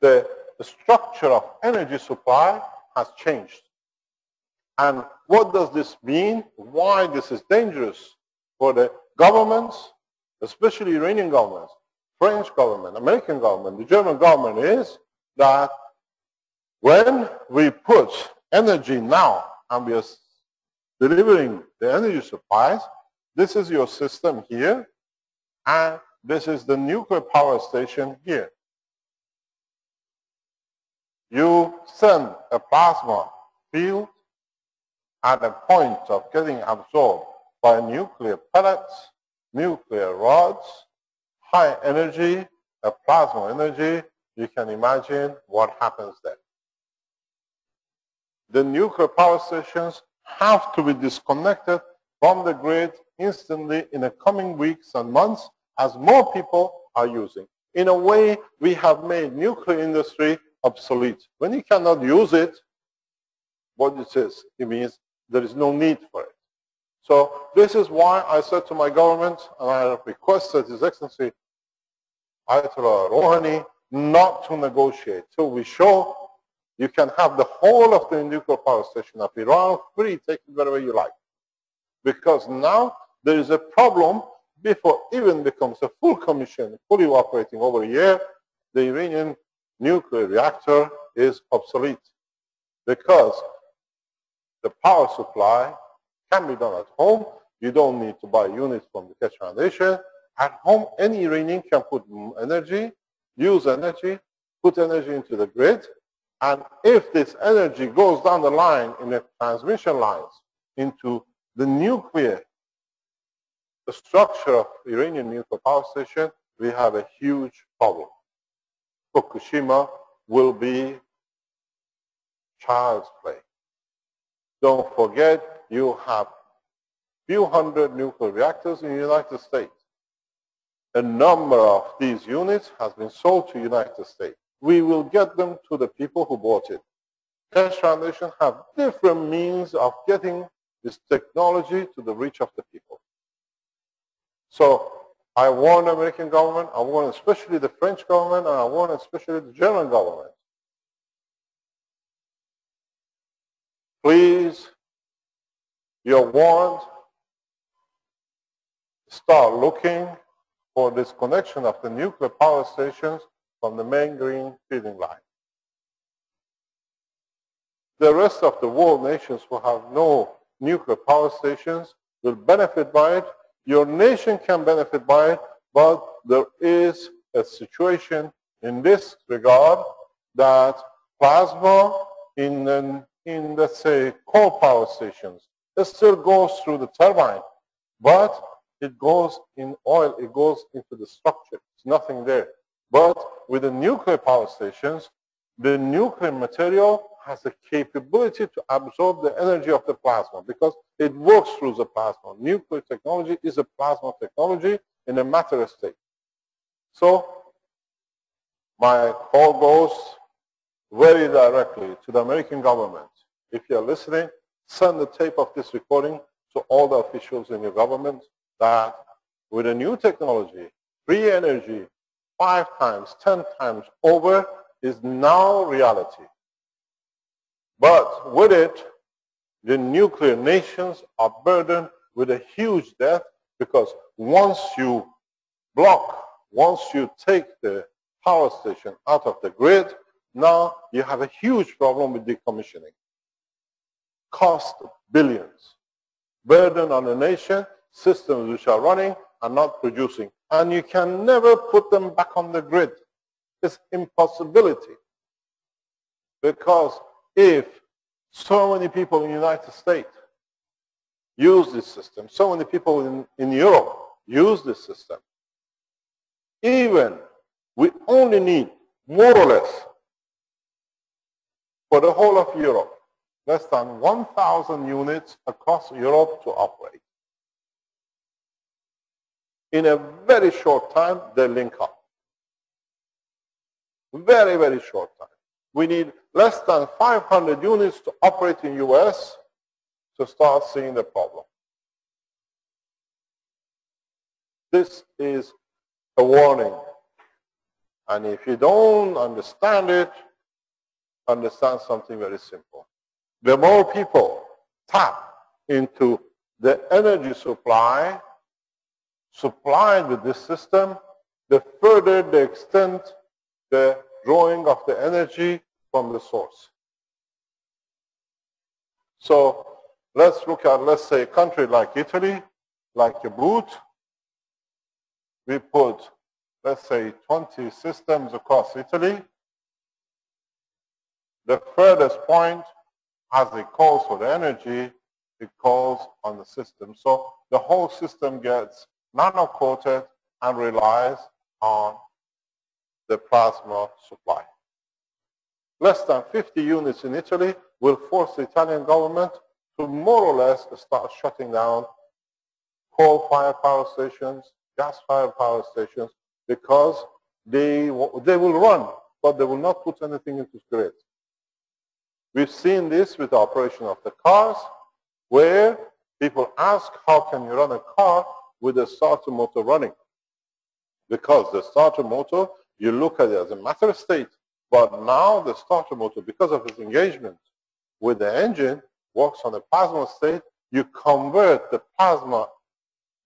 the, the structure of energy supply has changed. And what does this mean? Why this is dangerous for the governments, especially Iranian governments, French government, American government, the German government is that when we put energy now and we are delivering the energy supplies, this is your system here, and this is the nuclear power station here. You send a plasma field at a point of getting absorbed by nuclear pellets, nuclear rods, high energy, a plasma energy, you can imagine what happens there. The nuclear power stations have to be disconnected from the grid instantly in the coming weeks and months as more people are using. In a way, we have made nuclear industry obsolete. When you cannot use it, what it says, it means there is no need for it. So this is why I said to my government, and I requested His Excellency Ayatollah Rouhani not to negotiate till we show you can have the whole of the nuclear power station of Iran free, take it wherever you like. Because now there is a problem before even becomes a full commission, fully operating over a year, the Iranian nuclear reactor is obsolete because the power supply can be done at home. You don't need to buy units from the Keshe Foundation. At home, any Iranian can put energy, use energy, put energy into the grid, and if this energy goes down the line in the transmission lines into the nuclear, the structure of Iranian nuclear power station, we have a huge problem. Fukushima will be child's play. Don't forget, you have few hundred nuclear reactors in the United States. A number of these units has been sold to the United States. We will get them to the people who bought it. Keshe Foundation have different means of getting this technology to the reach of the people. So I warn the American government, I warn especially the French government, and I warn especially the German government. Please, you're warned, start looking for disconnection of the nuclear power stations from the main green feeding line. The rest of the world nations who have no nuclear power stations will benefit by it your nation can benefit by it, but there is a situation in this regard that plasma in, an, in let's say, coal power stations, it still goes through the turbine, but it goes in oil, it goes into the structure. It's nothing there. But with the nuclear power stations, the nuclear material has the capability to absorb the energy of the plasma because it works through the plasma. Nuclear technology is a plasma technology in a matter state. So my call goes very directly to the American government. If you're listening, send the tape of this recording to all the officials in your government that with a new technology, free energy, five times, ten times over is now reality. But with it, the nuclear nations are burdened with a huge debt because once you block, once you take the power station out of the grid, now you have a huge problem with decommissioning. Cost billions. Burden on the nation, systems which are running are not producing. And you can never put them back on the grid. It's impossibility. Because if so many people in the United States use this system, so many people in, in Europe use this system, even we only need more or less for the whole of Europe, less than 1,000 units across Europe to operate. In a very short time, they link up. Very, very short time. We need less than 500 units to operate in US to start seeing the problem. This is a warning. And if you don't understand it, understand something very simple. The more people tap into the energy supply supplied with this system, the further the extent the drawing of the energy from the source. So let's look at, let's say, a country like Italy, like a boot. We put, let's say, 20 systems across Italy. The furthest point, has a calls for the energy, it calls on the system. So the whole system gets nano-coated and relies on the plasma supply. Less than 50 units in Italy will force the Italian government to more or less start shutting down coal-fired power stations, gas-fired power stations, because they, they will run, but they will not put anything into grid. We've seen this with the operation of the cars, where people ask, how can you run a car with a starter motor running? Because the starter motor, you look at it as a matter of state, but now the starter motor, because of its engagement with the engine, works on a plasma state. You convert the plasma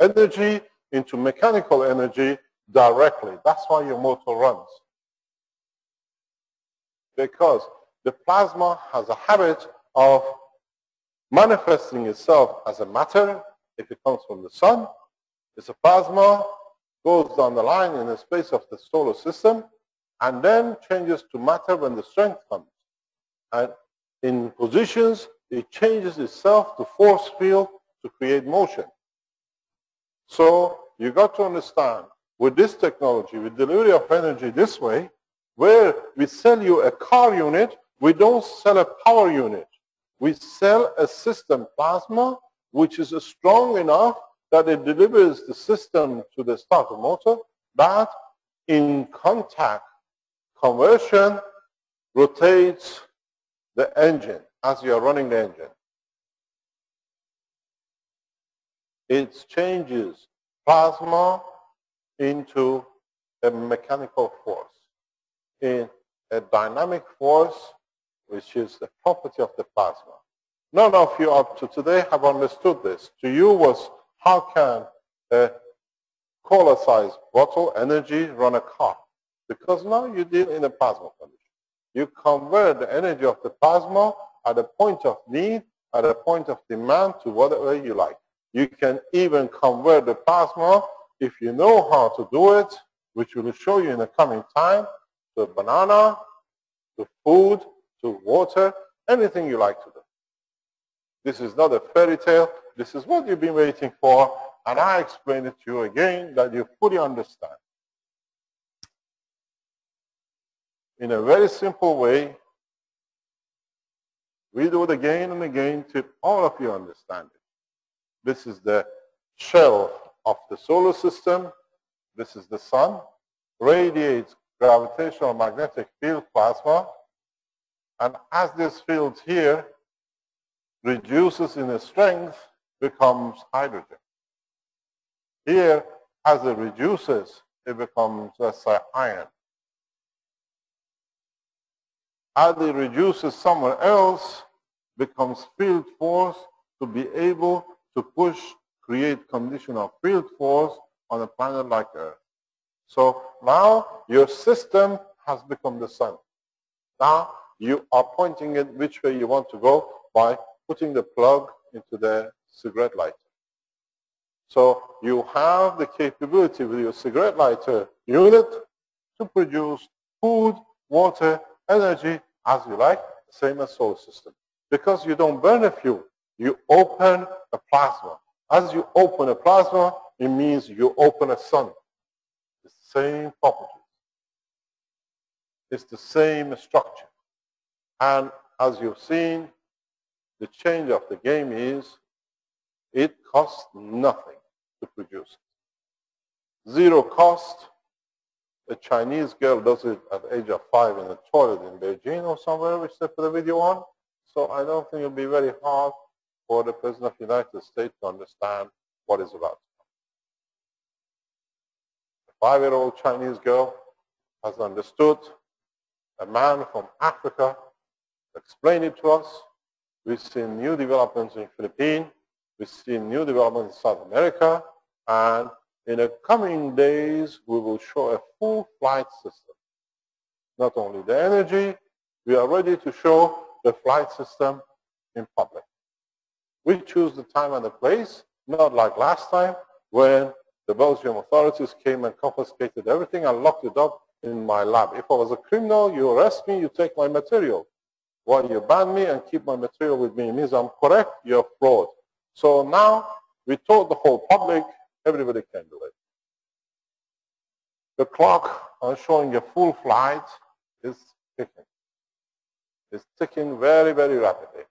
energy into mechanical energy directly. That's why your motor runs. Because the plasma has a habit of manifesting itself as a matter if it comes from the sun. It's a plasma, goes down the line in the space of the solar system, and then changes to matter when the strength comes. And in positions, it changes itself to force field to create motion. So you got to understand, with this technology, with delivery of energy this way, where we sell you a car unit, we don't sell a power unit. We sell a system plasma, which is strong enough that it delivers the system to the starter motor that in contact conversion rotates the engine as you are running the engine. It changes plasma into a mechanical force, in a dynamic force, which is the property of the plasma. None of you up to today have understood this. To you was how can a cola-sized bottle energy run a car? Because now you deal in a plasma condition. You convert the energy of the plasma at a point of need, at a point of demand to whatever you like. You can even convert the plasma, if you know how to do it, which we will show you in the coming time, to banana, to food, to water, anything you like to. This is not a fairy tale. This is what you've been waiting for, and I explain it to you again that you fully understand. In a very simple way, we do it again and again till all of you understand it. This is the shell of the solar system. This is the sun. Radiates gravitational magnetic field plasma. And as this field here reduces in strength, becomes hydrogen. Here, as it reduces, it becomes, let's say, iron. As it reduces somewhere else, becomes field force to be able to push, create condition of field force on a planet like Earth. So now your system has become the sun. Now you are pointing it which way you want to go by putting the plug into the cigarette lighter. So you have the capability with your cigarette lighter unit to produce food, water, energy as you like, same as solar system. Because you don't burn a fuel, you open a plasma. As you open a plasma, it means you open a sun. It's The same properties. It's the same structure. And as you've seen, the change of the game is it costs nothing to produce it. Zero cost. A Chinese girl does it at the age of five in a toilet in Beijing or somewhere, which they put a video on. So I don't think it'll be very hard for the President of the United States to understand what is about. A five-year-old Chinese girl has understood. A man from Africa explained it to us. We've seen new developments in Philippines. We've seen new developments in South America. And in the coming days, we will show a full flight system. Not only the energy, we are ready to show the flight system in public. We choose the time and the place, not like last time when the Belgian authorities came and confiscated everything and locked it up in my lab. If I was a criminal, you arrest me, you take my material. While you ban me and keep my material with me, it means I'm correct, you're fraud. So now we told the whole public, everybody can do it. The clock on showing a full flight is ticking. It's ticking very, very rapidly.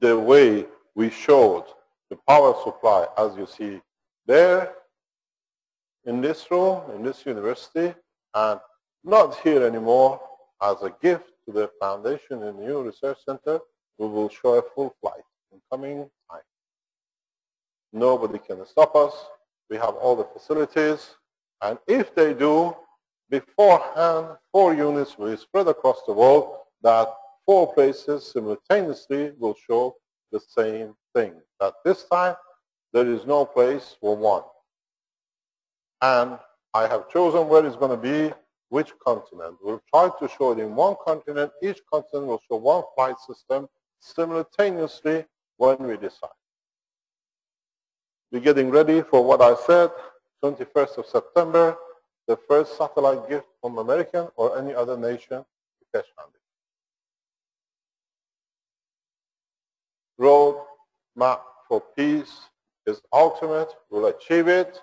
The way we showed the power supply, as you see there, in this room, in this university, and not here anymore as a gift to the foundation and new research center, we will show a full flight in coming time. Nobody can stop us. We have all the facilities. And if they do, beforehand, four units will spread across the world that four places simultaneously will show the same thing. That this time, there is no place for one. And I have chosen where it's going to be, which continent. We'll try to show it in one continent. Each continent will show one flight system simultaneously when we decide. We're getting ready for what I said, 21st of September, the first satellite gift from American or any other nation to Keshe Foundation. Road map for peace is ultimate. We'll achieve it.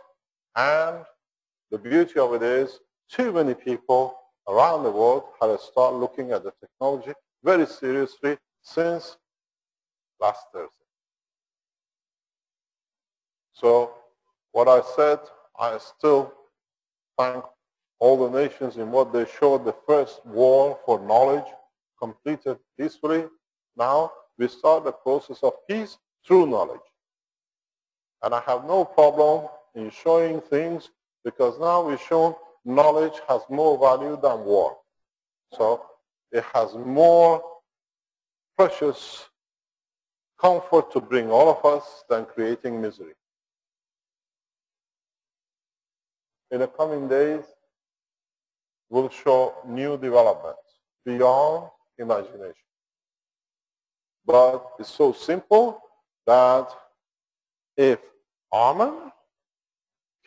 And the beauty of it is too many people around the world have started looking at the technology very seriously since last Thursday. So what I said, I still thank all the nations in what they showed the first war for knowledge completed peacefully. Now we start the process of peace through knowledge. And I have no problem in showing things because now we've shown knowledge has more value than war. So it has more precious comfort to bring all of us than creating misery. In the coming days, we'll show new developments beyond imagination. But it's so simple that if Arman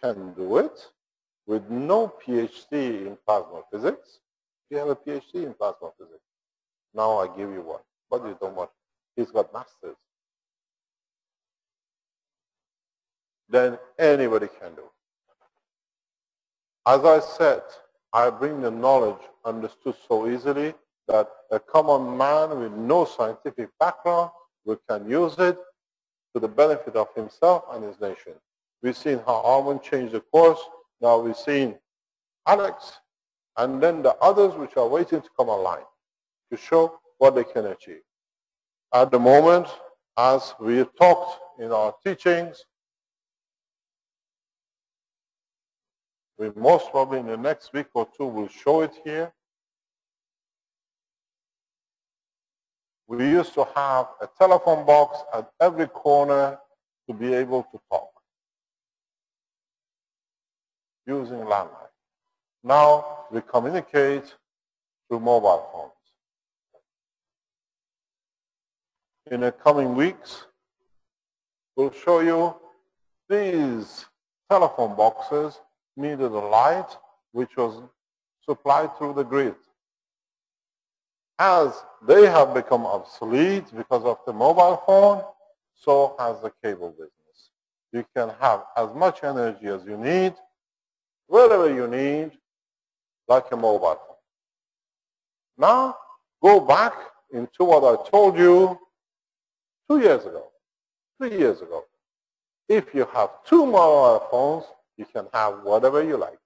can do it with no PhD in plasma physics, you have a PhD in plasma physics. Now I give you one, but you don't want. He's got masters. Then anybody can do. As I said, I bring the knowledge understood so easily that a common man with no scientific background we can use it to the benefit of himself and his nation. We've seen how Arman changed the course. Now we've seen Alex and then the others which are waiting to come online to show what they can achieve. At the moment, as we talked in our teachings, we most probably in the next week or two will show it here. We used to have a telephone box at every corner to be able to talk using landline. Now we communicate through mobile phones. In the coming weeks, we'll show you these telephone boxes needed a light which was supplied through the grid. As they have become obsolete because of the mobile phone, so has the cable business. You can have as much energy as you need, wherever you need, like a mobile phone. Now, go back into what I told you two years ago, three years ago. If you have two mobile phones, you can have whatever you like.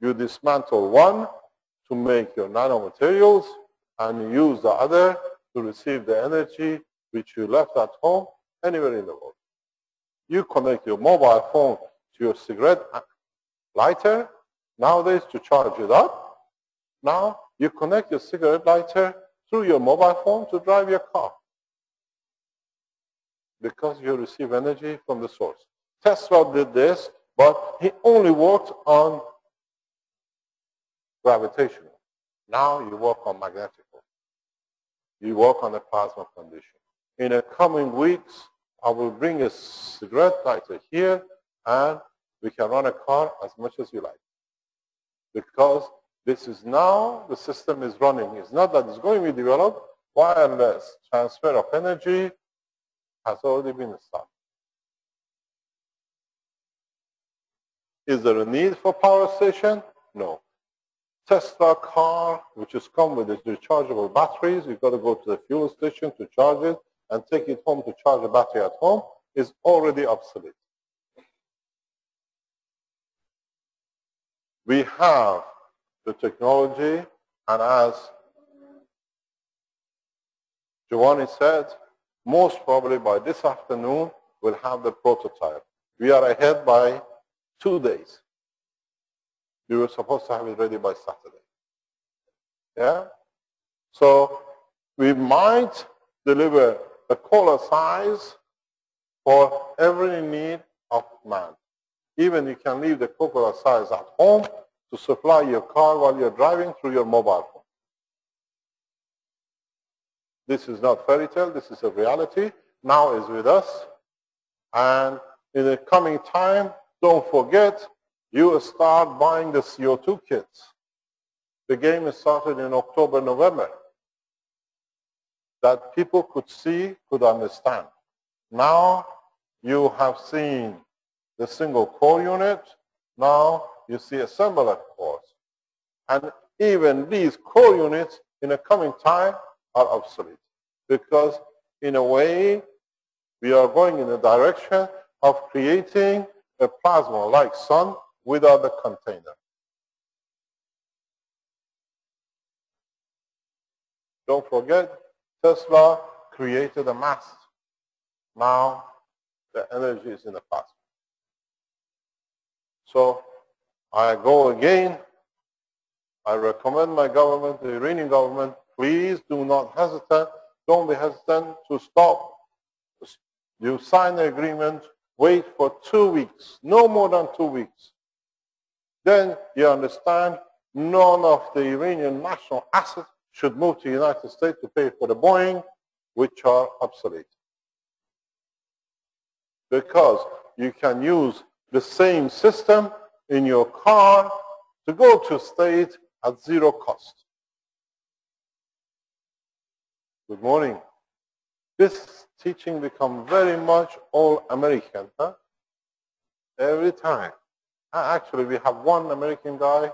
You dismantle one to make your nanomaterials and use the other to receive the energy which you left at home anywhere in the world. You connect your mobile phone to your cigarette lighter nowadays to charge it up. Now you connect your cigarette lighter through your mobile phone to drive your car because you receive energy from the source. Tesla did this, but he only worked on gravitational. Now you work on magnetical. You work on the plasma condition. In the coming weeks, I will bring a cigarette lighter here and we can run a car as much as you like. Because this is now, the system is running. It's not that it's going to be developed. Wireless transfer of energy has already been started. Is there a need for power station? No. Tesla car, which is come with its rechargeable batteries, you've got to go to the fuel station to charge it and take it home to charge the battery at home, is already obsolete. We have the technology, and as Giovanni said, most probably by this afternoon, we'll have the prototype. We are ahead by two days. We were supposed to have it ready by Saturday. Yeah? So we might deliver a cola size for every need of man. Even you can leave the Coca-Cola size at home to supply your car while you're driving through your mobile phone. This is not fairy tale, this is a reality. Now is with us. And in the coming time, don't forget, you will start buying the CO2 kits. The game is started in October, November. That people could see, could understand. Now you have seen the single core unit. Now you see assembler cores. And even these core units in a coming time are obsolete because in a way we are going in the direction of creating a plasma like sun without the container. Don't forget, Tesla created a mass. Now the energy is in the plasma. So I go again. I recommend my government, the Iranian government, please do not hesitate. Don't be hesitant to stop. You sign the agreement, wait for two weeks, no more than two weeks. Then you understand none of the Iranian national assets should move to the United States to pay for the Boeing, which are obsolete. Because you can use the same system in your car to go to state at zero cost. Good morning. This teaching become very much all American, huh? Every time. Uh, actually, we have one American guy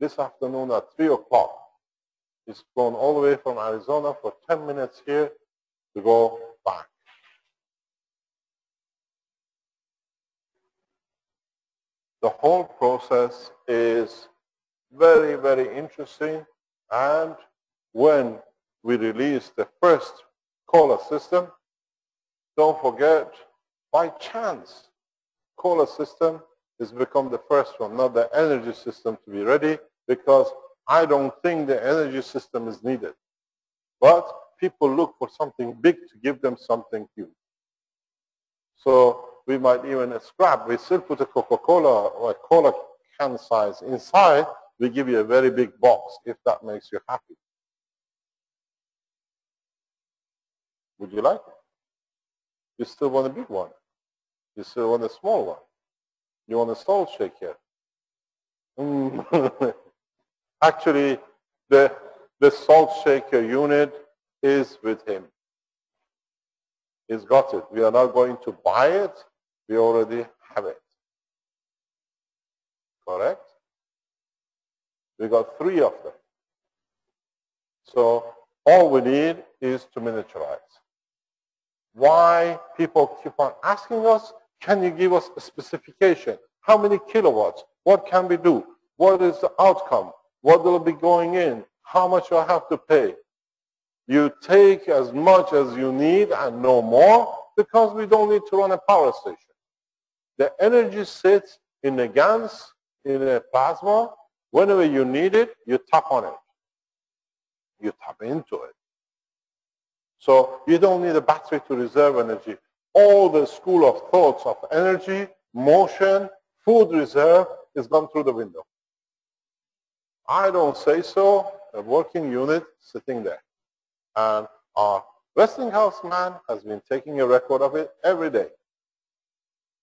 this afternoon at 3 o'clock. He's flown all the way from Arizona for 10 minutes here to go back. The whole process is very, very interesting. And when we release the first COLA system, don't forget, by chance, COLA system has become the first one, not the energy system to be ready, because I don't think the energy system is needed. But people look for something big to give them something huge. So we might even scrap. We still put a Coca-Cola or a cola can size inside. We give you a very big box if that makes you happy. Would you like it? You still want a big one. You still want a small one. You want a salt shaker. Mm. Actually, the, the salt shaker unit is with him. He's got it. We are not going to buy it. We already have it. Correct? We got three of them. So all we need is to miniaturize. Why people keep on asking us, can you give us a specification? How many kilowatts? What can we do? What is the outcome? What will be going in? How much I have to pay? You take as much as you need and no more because we don't need to run a power station. The energy sits in the GANs in a plasma. Whenever you need it, you tap on it. You tap into it. So you don't need a battery to reserve energy. All the school of thoughts of energy, motion, food reserve is gone through the window. I don't say so. A working unit sitting there. And our Westinghouse man has been taking a record of it every day.